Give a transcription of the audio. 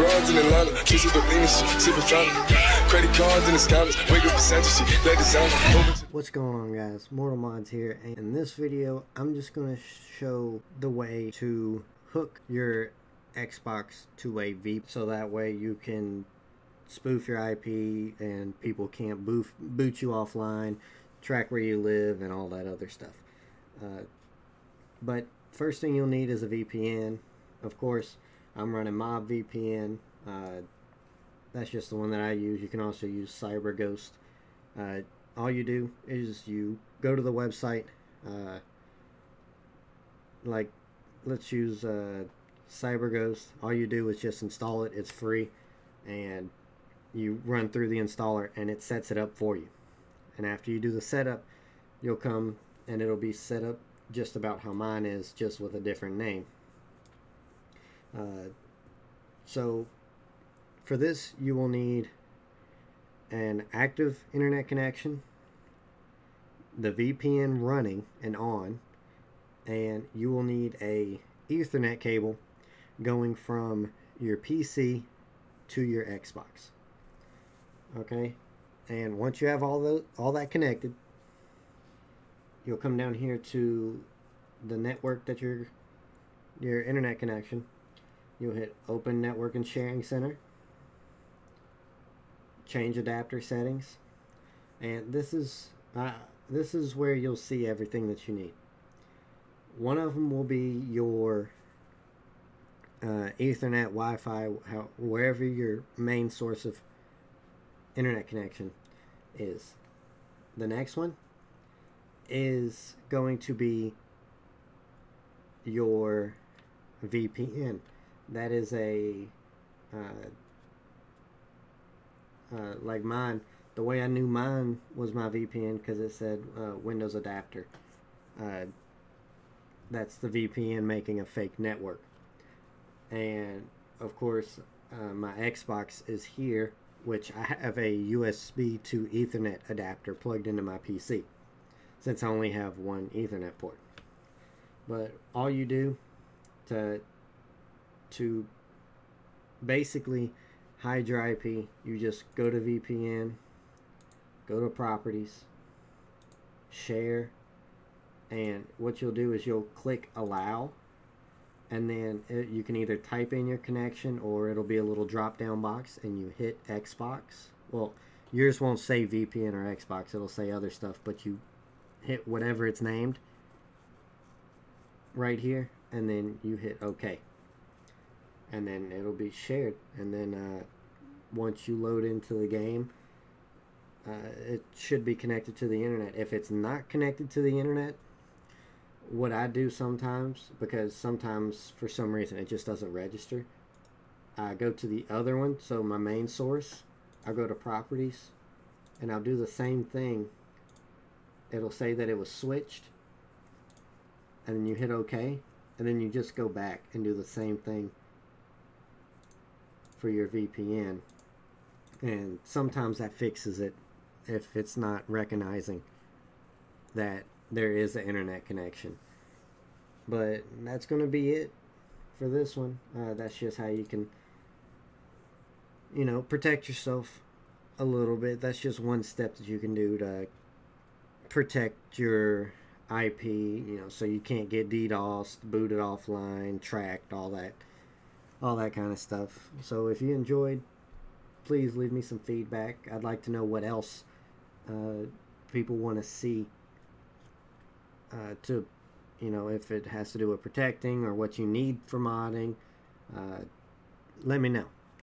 broads in Atlanta, kisses the lean shit, sipping. Credit cards in the scammers, wake up percentage. What's going on guys, Mortal Mods here, and in this video I'm just going to show the way to hook your Xbox to a VPN so that way you can spoof your IP and people can't boof, boot you offline, track where you live, and all that other stuff. Uh, but first thing you'll need is a VPN. Of course, I'm running Mob VPN. Uh, that's just the one that I use. You can also use CyberGhost. Uh, all you do is you go to the website. Uh, like, let's use uh, CyberGhost. All you do is just install it. It's free, and you run through the installer, and it sets it up for you. And after you do the setup, you'll come and it'll be set up just about how mine is, just with a different name. Uh, so for this, you will need an active internet connection, the VPN running and on, and you will need a Ethernet cable going from your PC to your Xbox. Okay, and once you have all the all that connected, you'll come down here to the network that your your internet connection you'll hit open network and sharing center. Change adapter settings. And this is uh, this is where you'll see everything that you need. One of them will be your uh, ethernet wi-fi how, wherever your main source of internet connection is. The next one is going to be your VPN. That is a uh, uh, like mine. The way I knew mine was my VPN because it said uh, Windows adapter. Uh, that's the VPN making a fake network. And of course, uh, my Xbox is here, which I have a USB to Ethernet adapter plugged into my PC since I only have one Ethernet port. But all you do to to basically hide your IP, you just go to VPN, go to properties, share, and what you'll do is you'll click allow and then it, you can either type in your connection or it'll be a little drop down box and you hit Xbox. Well, yours won't say VPN or Xbox, it'll say other stuff, but you hit whatever it's named right here and then you hit OK and then it'll be shared. And then uh, once you load into the game uh, it should be connected to the internet. If it's not connected to the internet what I do sometimes because sometimes for some reason it just doesn't register I go to the other one so my main source I go to properties and I'll do the same thing. It'll say that it was switched and then you hit OK and then you just go back and do the same thing for your VPN and sometimes that fixes it if it's not recognizing that there is an internet connection. But that's going to be it for this one. Uh, that's just how you can you know protect yourself a little bit. That's just one step that you can do to protect your IP, you know, so you can't get DDoS, booted offline, tracked, all that, all that kind of stuff. So if you enjoyed, please leave me some feedback. I'd like to know what else uh, people want to see. Uh, to, you know, if it has to do with protecting or what you need for modding, uh, let me know.